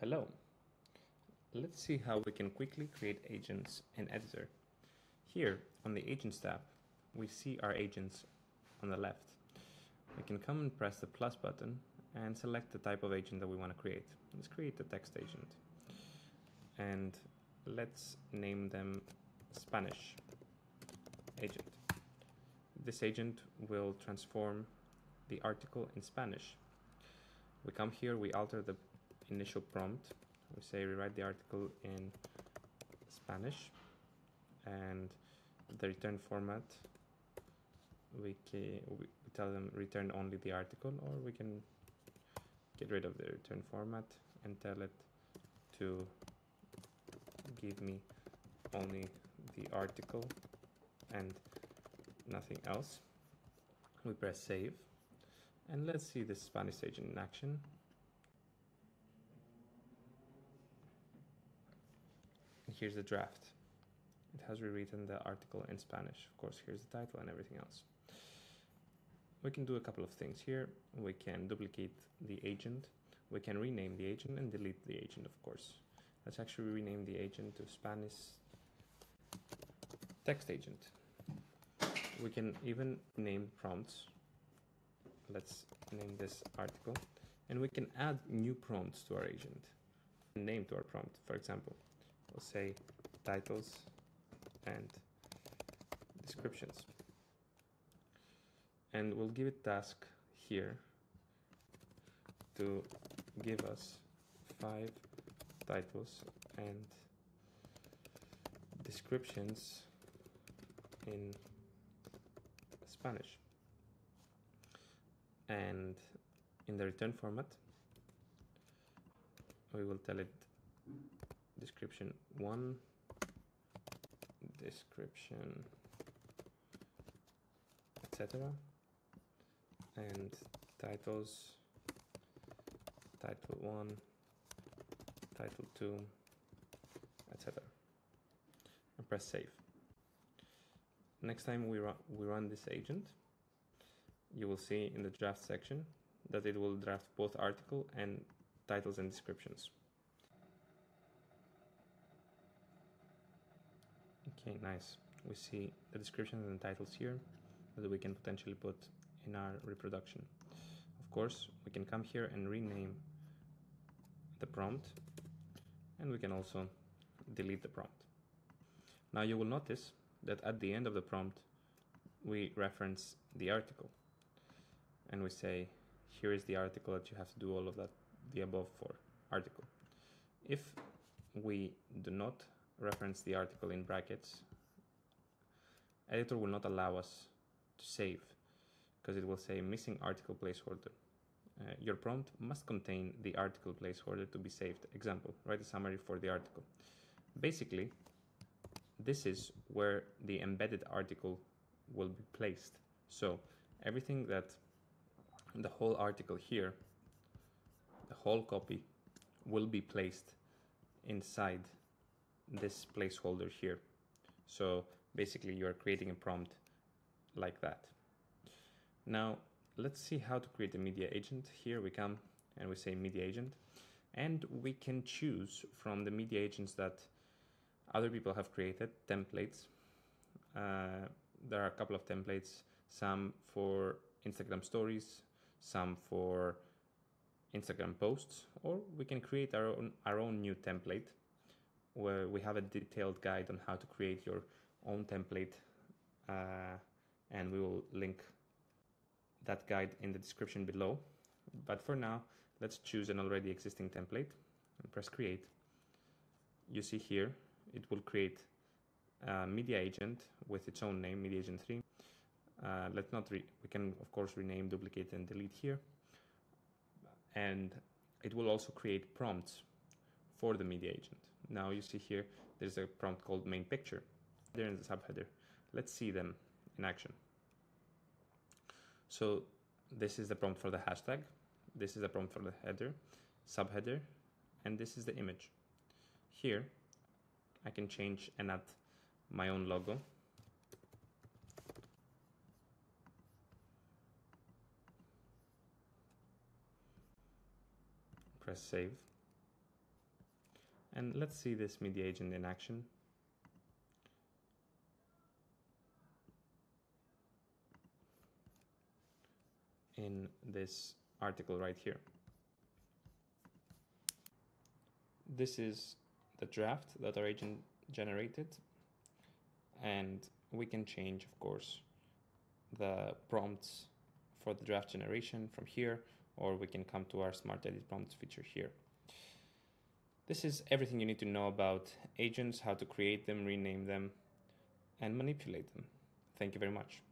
Hello. Let's see how we can quickly create agents in Editor. Here on the Agents tab, we see our agents on the left. We can come and press the plus button and select the type of agent that we want to create. Let's create a text agent. And let's name them Spanish agent. This agent will transform the article in Spanish. We come here, we alter the initial prompt. We say rewrite the article in Spanish and the return format we, can, we tell them return only the article or we can get rid of the return format and tell it to give me only the article and nothing else. We press save and let's see the Spanish agent in action. Here's the draft. It has rewritten the article in Spanish. Of course, here's the title and everything else. We can do a couple of things here. We can duplicate the agent. We can rename the agent and delete the agent, of course. Let's actually rename the agent to Spanish text agent. We can even name prompts. Let's name this article. And we can add new prompts to our agent. Name to our prompt, for example. We'll say titles and descriptions. And we'll give it task here to give us five titles and descriptions in Spanish. And in the return format, we will tell it description one. Description etc and titles title 1 title 2 etc and press save. Next time we run we run this agent you will see in the draft section that it will draft both article and titles and descriptions Okay, nice. We see the descriptions and titles here that we can potentially put in our reproduction. Of course, we can come here and rename the prompt and we can also delete the prompt. Now you will notice that at the end of the prompt, we reference the article and we say, here is the article that you have to do all of that, the above for article. If we do not reference the article in brackets, editor will not allow us to save because it will say missing article placeholder. Uh, your prompt must contain the article placeholder to be saved. Example, write a summary for the article. Basically, this is where the embedded article will be placed. So everything that the whole article here, the whole copy will be placed inside this placeholder here. So basically you're creating a prompt like that. Now let's see how to create a media agent. Here we come and we say media agent and we can choose from the media agents that other people have created templates. Uh, there are a couple of templates, some for Instagram stories, some for Instagram posts, or we can create our own, our own new template where we have a detailed guide on how to create your own template uh, and we will link that guide in the description below. But for now, let's choose an already existing template and press create. You see here, it will create a media agent with its own name, media agent 3. Uh, let's not, we can of course rename, duplicate and delete here. And it will also create prompts for the media agent. Now you see here, there's a prompt called main picture. There in the subheader. Let's see them in action. So this is the prompt for the hashtag. This is the prompt for the header, subheader, and this is the image. Here, I can change and add my own logo. Press save. And let's see this media agent in action. in this article right here. This is the draft that our agent generated and we can change of course the prompts for the draft generation from here or we can come to our smart edit prompts feature here. This is everything you need to know about agents, how to create them, rename them, and manipulate them. Thank you very much.